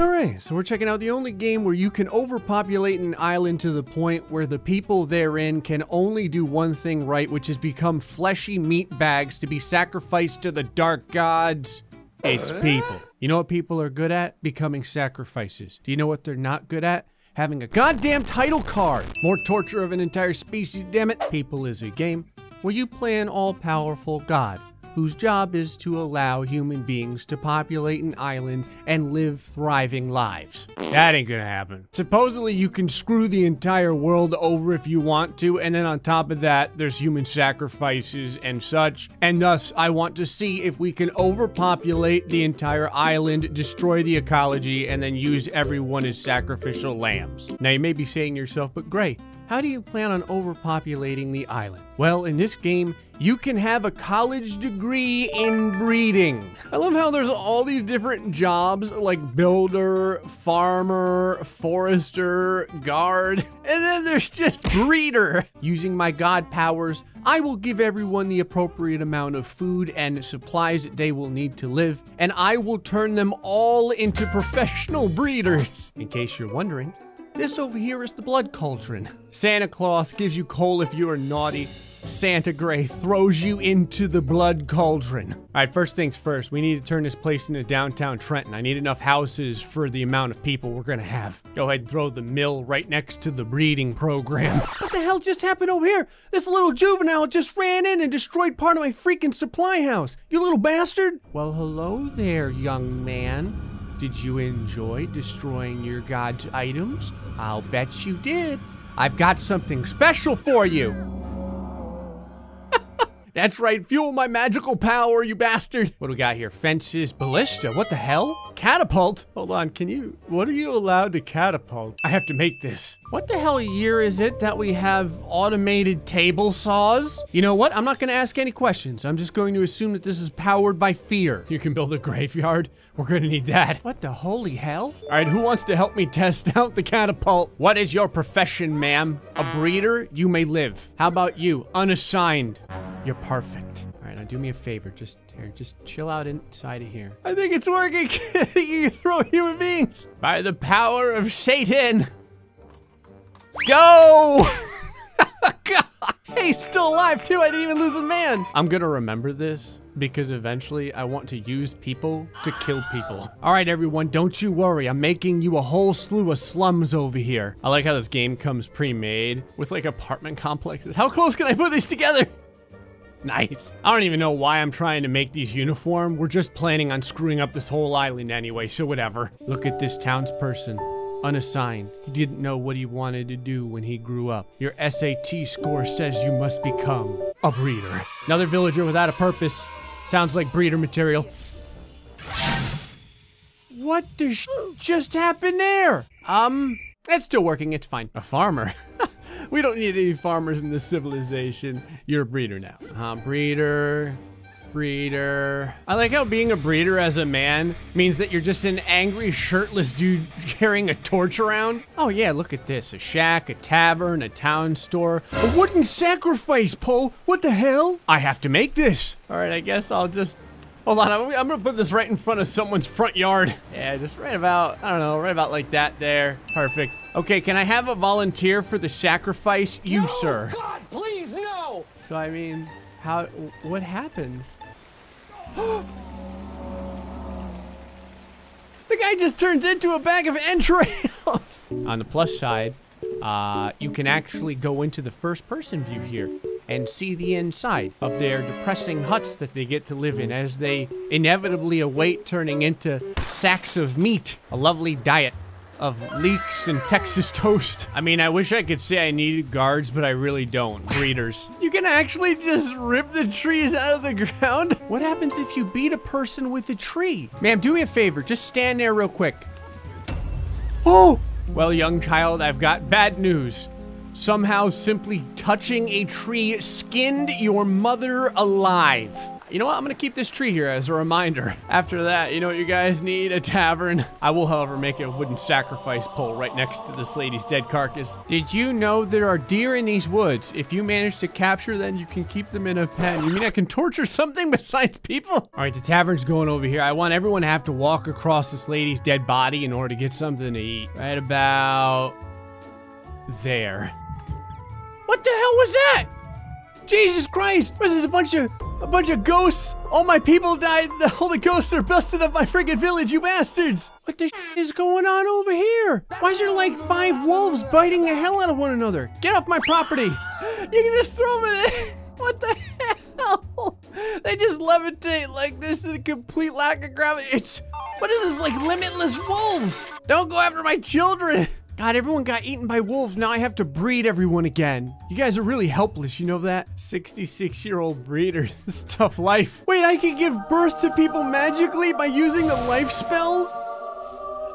Alright, so we're checking out the only game where you can overpopulate an island to the point where the people therein can only do one thing right, which is become fleshy meat bags to be sacrificed to the dark gods. It's people. You know what people are good at? Becoming sacrifices. Do you know what they're not good at? Having a goddamn title card. More torture of an entire species, damn it. People is a game where you play an all-powerful god whose job is to allow human beings to populate an island and live thriving lives. That ain't gonna happen. Supposedly you can screw the entire world over if you want to, and then on top of that, there's human sacrifices and such, and thus I want to see if we can overpopulate the entire island, destroy the ecology, and then use everyone as sacrificial lambs. Now you may be saying to yourself, but Gray, how do you plan on overpopulating the island? Well, in this game, you can have a college degree in breeding. I love how there's all these different jobs like builder, farmer, forester, guard, and then there's just breeder. Using my god powers, I will give everyone the appropriate amount of food and supplies that they will need to live, and I will turn them all into professional breeders. In case you're wondering, this over here is the blood cauldron. Santa Claus gives you coal if you are naughty. Santa Gray throws you into the blood cauldron. All right, first things first, we need to turn this place into downtown Trenton. I need enough houses for the amount of people we're gonna have. Go ahead and throw the mill right next to the breeding program. What the hell just happened over here? This little juvenile just ran in and destroyed part of my freaking supply house. You little bastard. Well, hello there, young man. Did you enjoy destroying your god's items? I'll bet you did. I've got something special for you. That's right, fuel my magical power, you bastard. What do we got here? Fences, ballista, what the hell? Catapult? Hold on, can you, what are you allowed to catapult? I have to make this. What the hell year is it that we have automated table saws? You know what, I'm not gonna ask any questions. I'm just going to assume that this is powered by fear. You can build a graveyard. We're gonna need that. What the holy hell? All right, who wants to help me test out the catapult? What is your profession, ma'am? A breeder? You may live. How about you? Unassigned. You're perfect. All right, now do me a favor. Just here, just chill out inside of here. I think it's working. you throw human beings. By the power of Satan. Go! Hey, he's still alive too. I didn't even lose a man. I'm gonna remember this because eventually I want to use people to kill people. All right, everyone, don't you worry. I'm making you a whole slew of slums over here. I like how this game comes pre-made with like apartment complexes. How close can I put these together? Nice. I don't even know why I'm trying to make these uniform. We're just planning on screwing up this whole island anyway, so whatever. Look at this townsperson. Unassigned. He didn't know what he wanted to do when he grew up. Your SAT score says you must become a breeder. Another villager without a purpose. Sounds like breeder material. What the sh just happened there? Um, it's still working. It's fine. A farmer. we don't need any farmers in this civilization. You're a breeder now. Uh, breeder, breeder. I like how being a breeder as a man means that you're just an angry, shirtless dude carrying a torch around. Oh yeah, look at this. A shack, a tavern, a town store, a wooden sacrifice pole. What the hell? I have to make this. All right, I guess I'll just Hold on, I'm, I'm, gonna put this right in front of someone's front yard. Yeah, just right about, I don't know, right about like that there. Perfect. Okay, can I have a volunteer for the sacrifice? You, no, sir. God, please, no! So, I mean, how, what happens? the guy just turns into a bag of entrails. On the plus side, uh, you can actually go into the first person view here and see the inside of their depressing huts that they get to live in as they inevitably await turning into sacks of meat. A lovely diet of leeks and Texas toast. I mean, I wish I could say I needed guards, but I really don't. Breeders. You can actually just rip the trees out of the ground? What happens if you beat a person with a tree? Ma'am, do me a favor. Just stand there real quick. Oh! Well, young child, I've got bad news. Somehow, simply touching a tree skinned your mother alive. You know what? I'm gonna keep this tree here as a reminder. After that, you know what you guys need? A tavern. I will, however, make a wooden sacrifice pole right next to this lady's dead carcass. Did you know there are deer in these woods? If you manage to capture them, you can keep them in a pen. You mean I can torture something besides people? All right, the tavern's going over here. I want everyone to have to walk across this lady's dead body in order to get something to eat. Right about there. What the hell was that? Jesus Christ! What is this, a bunch of a bunch of ghosts? All my people died. The ghosts are busted up my friggin' village, you bastards! What the is going on over here? Why is there like five wolves biting the hell out of one another? Get off my property! You can just throw them in. What the hell? They just levitate like there's a complete lack of gravity. It's what is this like limitless wolves? Don't go after my children. God, everyone got eaten by wolves. Now I have to breed everyone again. You guys are really helpless, you know that? 66 year old breeder. This tough life. Wait, I can give birth to people magically by using a life spell?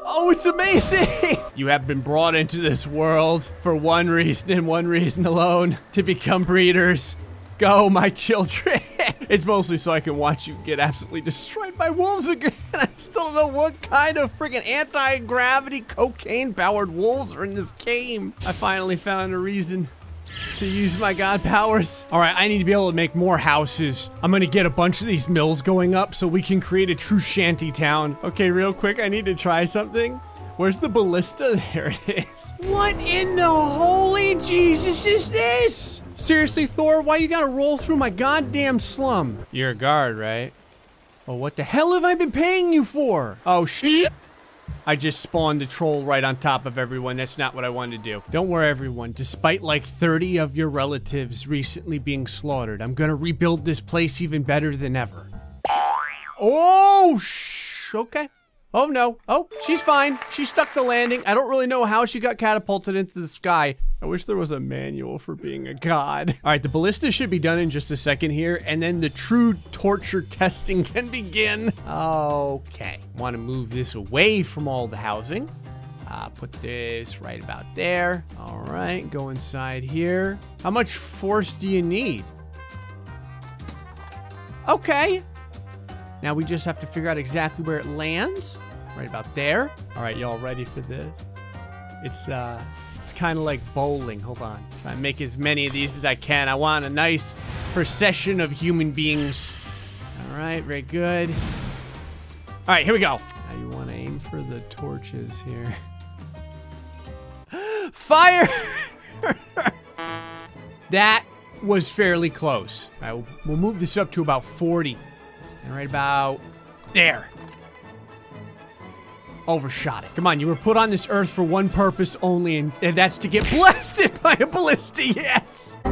Oh, it's amazing! you have been brought into this world for one reason and one reason alone to become breeders. Go, my children. It's mostly so I can watch you get absolutely destroyed by wolves again. I still don't know what kind of freaking anti-gravity cocaine-powered wolves are in this game. I finally found a reason to use my god powers. All right, I need to be able to make more houses. I'm gonna get a bunch of these mills going up so we can create a true shanty town. Okay, real quick, I need to try something. Where's the ballista? There it is. What in the holy Jesus is this? Seriously, Thor, why you gotta roll through my goddamn slum? You're a guard, right? Oh, what the hell have I been paying you for? Oh, shit. I just spawned a troll right on top of everyone. That's not what I wanted to do. Don't worry, everyone. Despite like 30 of your relatives recently being slaughtered, I'm gonna rebuild this place even better than ever. Oh, shh. Okay. Oh, no. Oh, she's fine. She stuck the landing. I don't really know how she got catapulted into the sky. I wish there was a manual for being a god. All right, the ballista should be done in just a second here, and then the true torture testing can begin. Okay. Want to move this away from all the housing. Uh, put this right about there. All right, go inside here. How much force do you need? Okay. Now we just have to figure out exactly where it lands. Right about there. All right, y'all ready for this? It's, uh, it's kind of like bowling. Hold on. Try and make as many of these as I can. I want a nice procession of human beings. All right, very good. All right, here we go. Now you want to aim for the torches here. Fire! that was fairly close. All right, we'll move this up to about 40. And right about there. Overshot it. Come on, you were put on this earth for one purpose only, and, and that's to get blasted by a ballista, yes!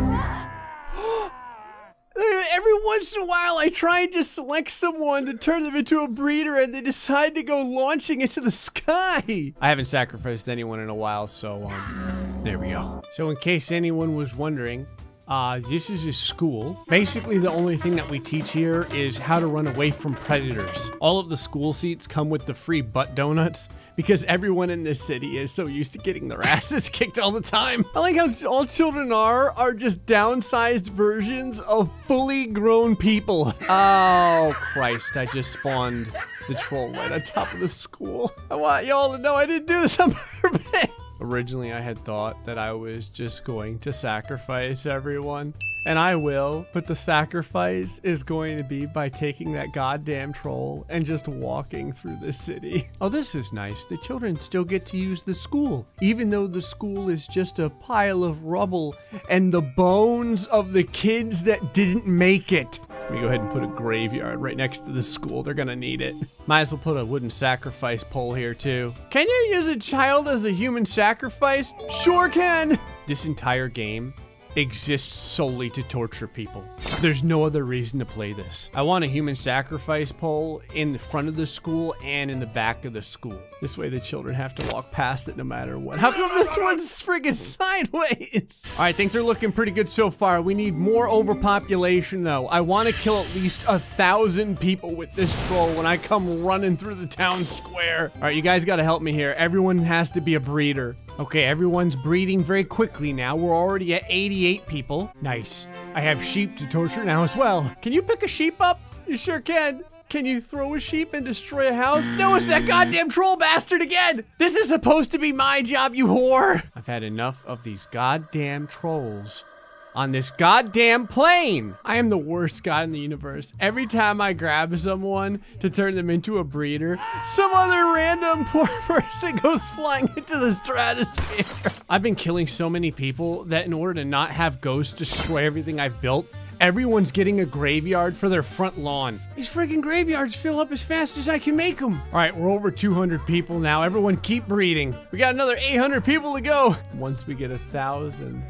Every once in a while, I try and just select someone to turn them into a breeder, and they decide to go launching into the sky. I haven't sacrificed anyone in a while, so, um, there we go. So in case anyone was wondering, uh, this is a school. Basically, the only thing that we teach here is how to run away from predators. All of the school seats come with the free butt donuts because everyone in this city is so used to getting their asses kicked all the time. I like how all children are, are just downsized versions of fully grown people. Oh, Christ, I just spawned the troll right on top of the school. I want y'all to know I didn't do this on purpose. Originally, I had thought that I was just going to sacrifice everyone. And I will, but the sacrifice is going to be by taking that goddamn troll and just walking through the city. Oh, this is nice. The children still get to use the school, even though the school is just a pile of rubble and the bones of the kids that didn't make it. Let me go ahead and put a graveyard right next to the school. They're gonna need it. Might as well put a wooden sacrifice pole here too. Can you use a child as a human sacrifice? Sure can! This entire game exists solely to torture people. There's no other reason to play this. I want a human sacrifice pole in the front of the school and in the back of the school. This way the children have to walk past it no matter what. How come this one's friggin' sideways? All right, things are looking pretty good so far. We need more overpopulation though. I want to kill at least a thousand people with this troll when I come running through the town square. All right, you guys got to help me here. Everyone has to be a breeder. Okay, everyone's breeding very quickly now. We're already at 88 people. Nice. I have sheep to torture now as well. Can you pick a sheep up? You sure can. Can you throw a sheep and destroy a house? No, it's that goddamn troll bastard again. This is supposed to be my job, you whore. I've had enough of these goddamn trolls on this goddamn plane. I am the worst god in the universe. Every time I grab someone to turn them into a breeder, some other random poor person goes flying into the stratosphere. I've been killing so many people that in order to not have ghosts destroy everything I've built, Everyone's getting a graveyard for their front lawn. These freaking graveyards fill up as fast as I can make them. All right, we're over 200 people now. Everyone keep breeding. We got another 800 people to go. Once we get a thousand,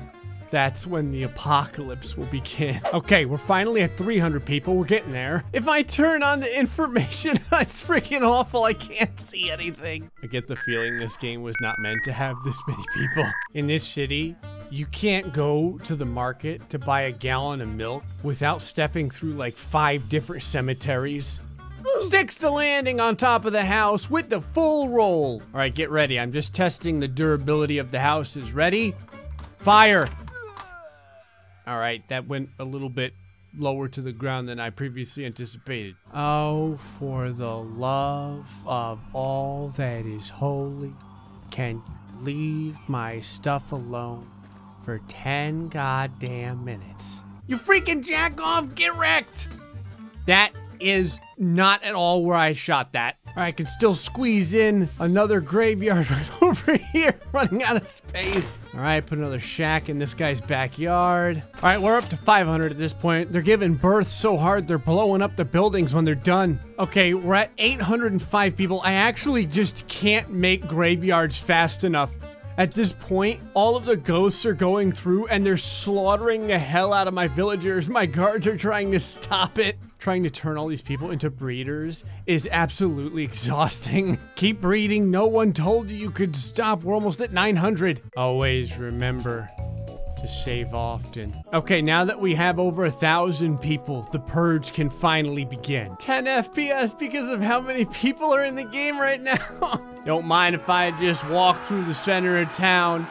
that's when the apocalypse will begin. Okay, we're finally at 300 people. We're getting there. If I turn on the information, it's freaking awful. I can't see anything. I get the feeling this game was not meant to have this many people. In this city, you can't go to the market to buy a gallon of milk without stepping through like five different cemeteries. Sticks the landing on top of the house with the full roll. All right, get ready. I'm just testing the durability of the houses. Ready? Fire. All right, that went a little bit lower to the ground than I previously anticipated. Oh, for the love of all that is holy, can leave my stuff alone for 10 goddamn minutes? You freaking jack off, get wrecked! That is not at all where I shot that. I can still squeeze in another graveyard right over here, running out of space. All right, put another shack in this guy's backyard. All right, we're up to 500 at this point. They're giving birth so hard, they're blowing up the buildings when they're done. Okay, we're at 805 people. I actually just can't make graveyards fast enough. At this point, all of the ghosts are going through and they're slaughtering the hell out of my villagers. My guards are trying to stop it. Trying to turn all these people into breeders is absolutely exhausting. Keep breeding. No one told you you could stop. We're almost at 900. Always remember to save often. Okay, now that we have over a thousand people, the purge can finally begin. 10 FPS because of how many people are in the game right now. Don't mind if I just walk through the center of town.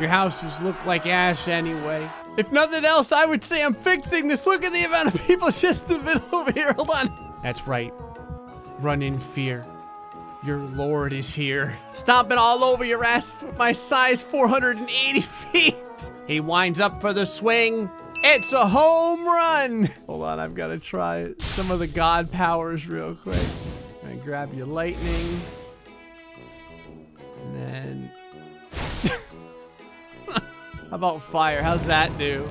Your houses look like ash anyway. If nothing else, I would say I'm fixing this. Look at the amount of people just in the middle over here. Hold on. That's right. Run in fear. Your lord is here. Stomping all over your ass with my size 480 feet. He winds up for the swing. It's a home run. Hold on, I've got to try some of the god powers real quick. And grab your lightning. And then... how about fire? How's that do?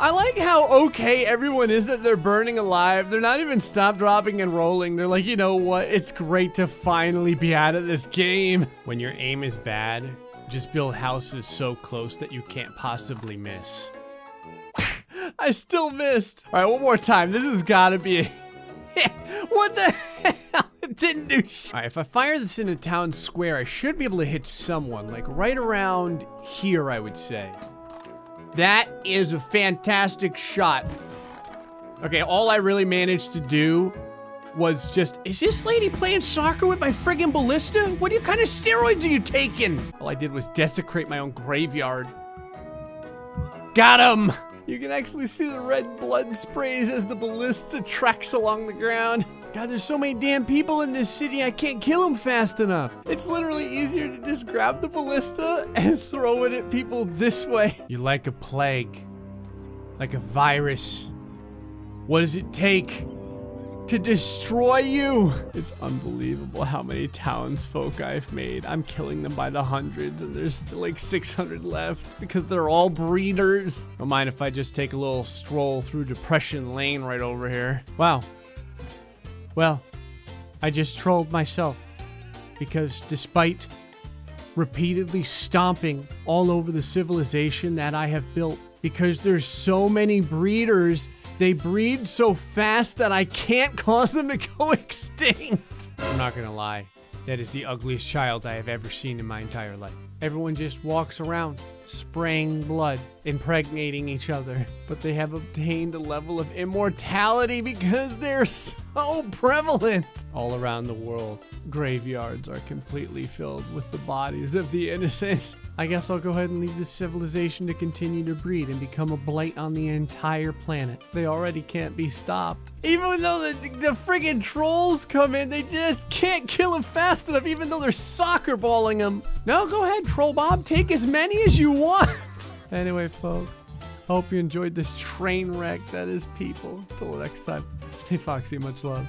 I like how okay everyone is that they're burning alive. They're not even stop dropping and rolling. They're like, you know what? It's great to finally be out of this game. When your aim is bad, just build houses so close that you can't possibly miss. I still missed. All right, one more time. This has got to be a... what the hell? Didn't do shit. All right, if I fire this in a town square, I should be able to hit someone, like right around here, I would say. That is a fantastic shot. Okay, all I really managed to do was just, is this lady playing soccer with my friggin' ballista? What kind of steroids are you taking? All I did was desecrate my own graveyard. Got him! You can actually see the red blood sprays as the ballista tracks along the ground. God, there's so many damn people in this city, I can't kill them fast enough. It's literally easier to just grab the ballista and throw it at people this way. You're like a plague, like a virus. What does it take to destroy you? It's unbelievable how many townsfolk I've made. I'm killing them by the hundreds, and there's still like 600 left because they're all breeders. Don't mind if I just take a little stroll through Depression Lane right over here. Wow, well, I just trolled myself because despite repeatedly stomping all over the civilization that I have built, because there's so many breeders, they breed so fast that I can't cause them to go extinct. I'm not gonna lie, that is the ugliest child I have ever seen in my entire life. Everyone just walks around spraying blood, impregnating each other. But they have obtained a level of immortality because they're so prevalent all around the world. Graveyards are completely filled with the bodies of the innocent. I guess I'll go ahead and leave this civilization to continue to breed and become a blight on the entire planet. They already can't be stopped. Even though the, the friggin' trolls come in, they just can't kill them fast enough, even though they're soccer balling them. No, go ahead, Troll Bob. Take as many as you want. anyway, folks, hope you enjoyed this train wreck that is people. Till next time, stay foxy. Much love.